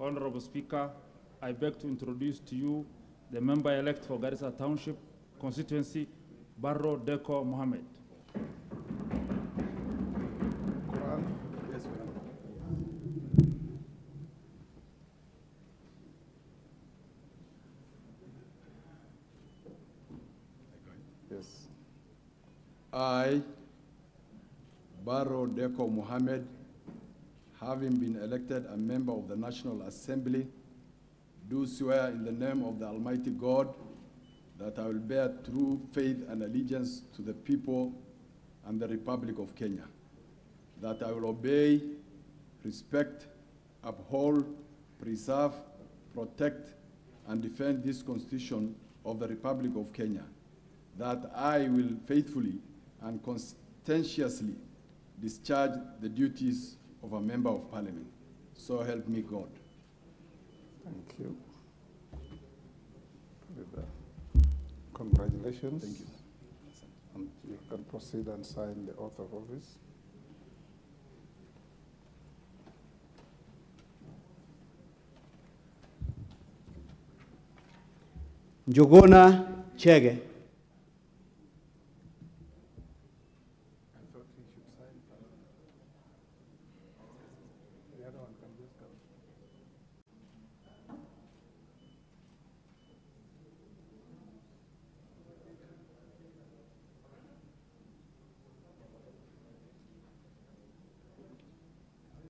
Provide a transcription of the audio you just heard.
Honorable Speaker, I beg to introduce to you the member-elect for Garissa Township constituency, Barrow Dekow Mohammed. Yes. I, Barrow Dekow Mohammed, having been elected a member of the National Assembly, do swear in the name of the Almighty God that I will bear true faith and allegiance to the people and the Republic of Kenya, that I will obey, respect, uphold, preserve, protect, and defend this Constitution of the Republic of Kenya, that I will faithfully and conscientiously discharge the duties of a member of parliament. So help me God. Thank you. Congratulations. Thank you. And you can proceed and sign the oath of office. Njuguna Chege.